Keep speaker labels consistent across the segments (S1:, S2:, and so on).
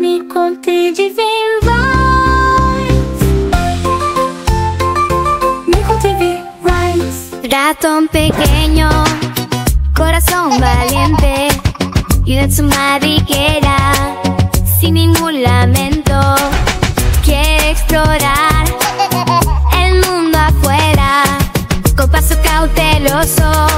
S1: Mi conté Rhymes
S2: Ratón pequeño, corazón valiente y de su madriguera sin ningún lamento quiere explorar el mundo afuera con paso cauteloso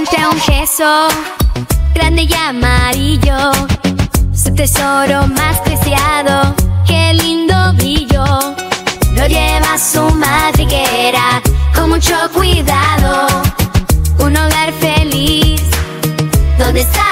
S2: encuentra un queso grande y amarillo su tesoro más preciado. Qué lindo brillo lo lleva su madriguera con mucho cuidado. Un hogar feliz donde está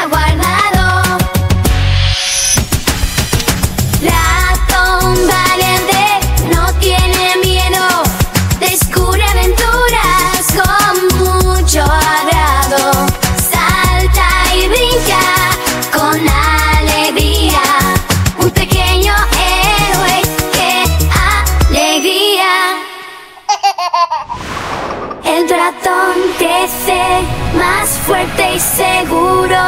S2: más fuerte y seguro.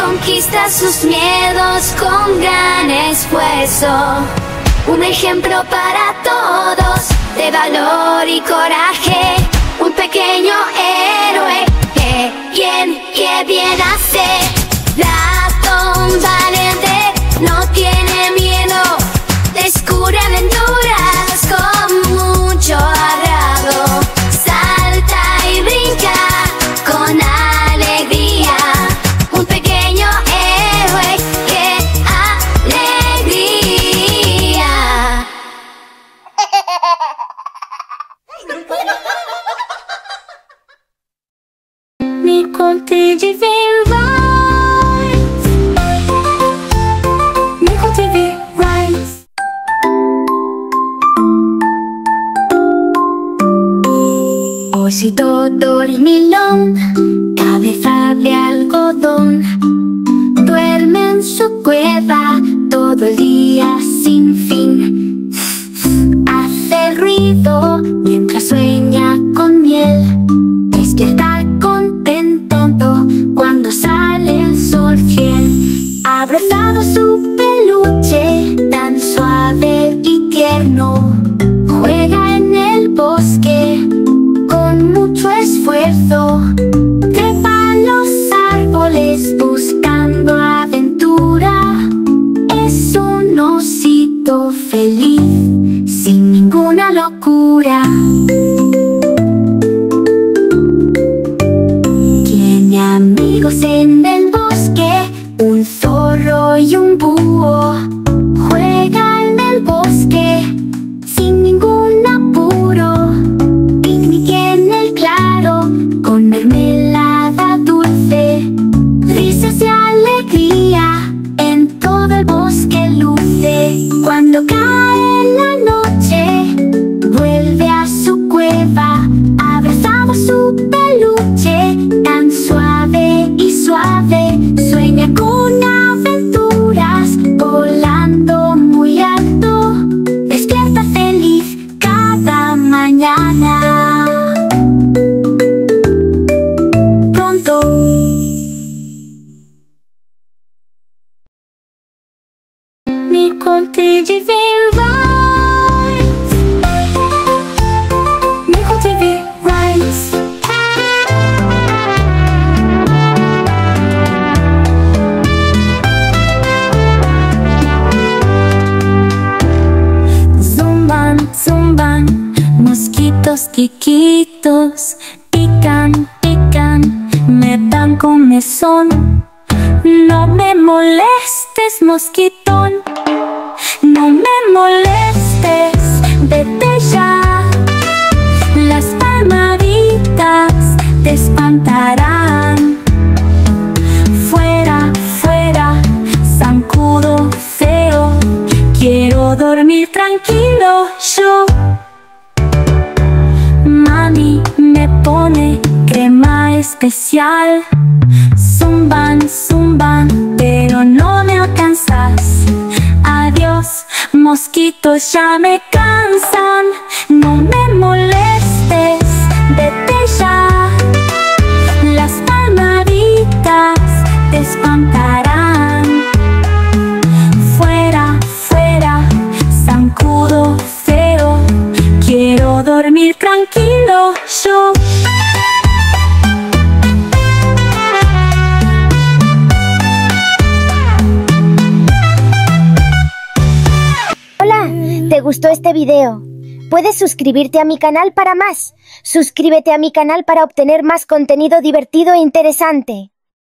S2: Conquista sus miedos con gran esfuerzo. Un ejemplo para todos de valor y coraje. Un pequeño héroe que bien, que bien hace.
S1: Osito dormilón, cabeza de algodón, duerme en su cueva todo el día sin fin. Hace ruido mientras Es un osito feliz, sin ninguna locura. Suave. Sueña con chiquitos Pican, pican, me dan comezón. No me molestes, mosquitón. No me molestes, vete ya. Las palmaditas te espantarán. Fuera, fuera, zancudo feo. Quiero dormir tranquilo yo pone crema especial. Zumban, zumban, pero no me alcanzas. Adiós, mosquitos ya me cansan. No me molestes, dormir tranquilo yo.
S3: Hola, ¿te gustó este video? Puedes suscribirte a mi canal para más. Suscríbete a mi canal para obtener más contenido divertido e interesante.